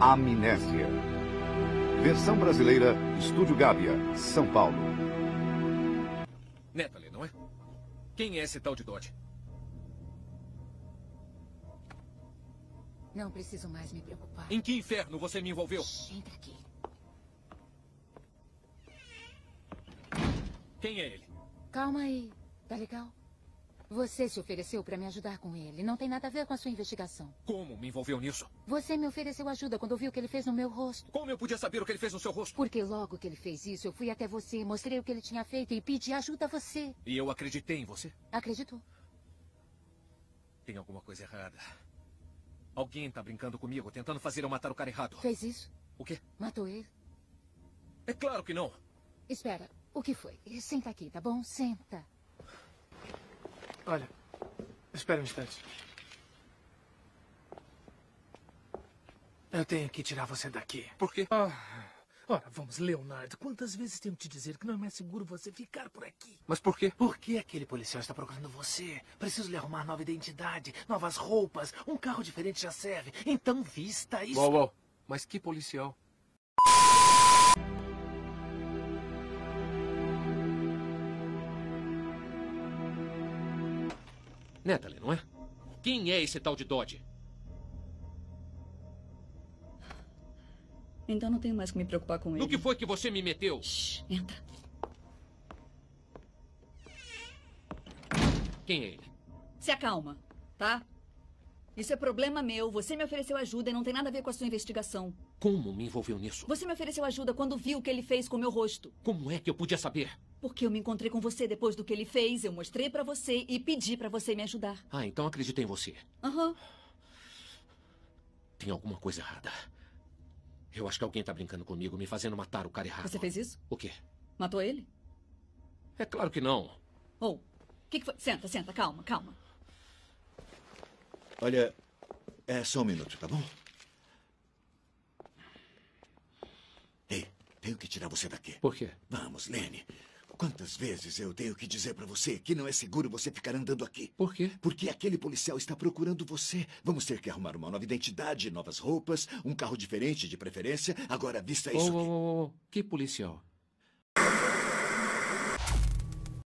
Amnésia. Versão brasileira, Estúdio Gábia, São Paulo. Natalie, não é? Quem é esse tal de Dodge? Não preciso mais me preocupar. Em que inferno você me envolveu? Entra aqui. Quem é ele? Calma aí. Tá legal? Você se ofereceu para me ajudar com ele. Não tem nada a ver com a sua investigação. Como me envolveu nisso? Você me ofereceu ajuda quando viu o que ele fez no meu rosto. Como eu podia saber o que ele fez no seu rosto? Porque logo que ele fez isso, eu fui até você, mostrei o que ele tinha feito e pedi ajuda a você. E eu acreditei em você? Acreditou? Tem alguma coisa errada. Alguém tá brincando comigo, tentando fazer eu matar o cara errado. Fez isso? O quê? Matou ele? É claro que não. Espera, o que foi? Senta aqui, tá bom? Senta. Olha, espera um instante. Eu tenho que tirar você daqui. Por quê? Ah, ora, vamos, Leonardo. Quantas vezes tenho que te dizer que não é mais seguro você ficar por aqui? Mas por quê? Porque aquele policial está procurando você. Preciso lhe arrumar nova identidade, novas roupas. Um carro diferente já serve. Então vista isso. Uau, uau. Mas que policial? Natalie, não é? Quem é esse tal de Dodge? Então não tenho mais que me preocupar com ele. No que foi que você me meteu? Shh, entra. Quem é ele? Se acalma, tá? Isso é problema meu. Você me ofereceu ajuda e não tem nada a ver com a sua investigação. Como me envolveu nisso? Você me ofereceu ajuda quando viu o que ele fez com o meu rosto. Como é que eu podia saber? Porque eu me encontrei com você depois do que ele fez, eu mostrei pra você e pedi pra você me ajudar. Ah, então acreditei em você. Aham. Tem alguma coisa errada. Eu acho que alguém tá brincando comigo, me fazendo matar o cara errado. Você fez isso? O quê? Matou ele? É claro que não. Ou, o que, que foi? Senta, senta, calma, calma. Olha, é só um minuto, tá bom? Ei, tenho que tirar você daqui. Por quê? Vamos, Lene. Quantas vezes eu tenho que dizer pra você que não é seguro você ficar andando aqui? Por quê? Porque aquele policial está procurando você. Vamos ter que arrumar uma nova identidade, novas roupas, um carro diferente de preferência. Agora, vista isso. Oh, aqui. oh, oh, oh. Que policial?